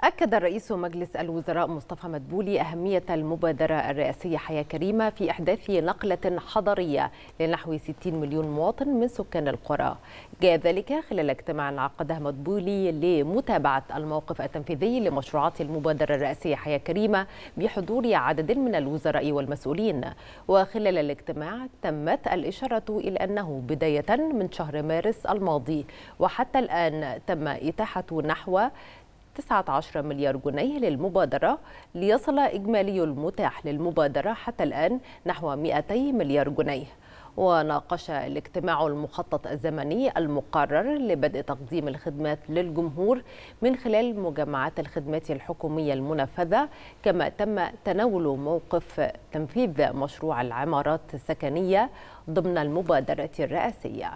أكد رئيس مجلس الوزراء مصطفى مدبولي أهمية المبادرة الرئاسية حياة كريمة في إحداث نقلة حضرية لنحو 60 مليون مواطن من سكان القرى. جاء ذلك خلال اجتماع عقده مدبولي لمتابعة الموقف التنفيذي لمشروعات المبادرة الرئاسية حياة كريمة بحضور عدد من الوزراء والمسؤولين. وخلال الاجتماع تمت الإشارة إلى أنه بداية من شهر مارس الماضي. وحتى الآن تم إتاحة نحو 19 مليار جنيه للمبادرة ليصل إجمالي المتاح للمبادرة حتى الآن نحو 200 مليار جنيه. وناقش الاجتماع المخطط الزمني المقرر لبدء تقديم الخدمات للجمهور من خلال مجمعات الخدمات الحكومية المنفذة كما تم تناول موقف تنفيذ مشروع العمارات السكنية ضمن المبادرة الرئاسية.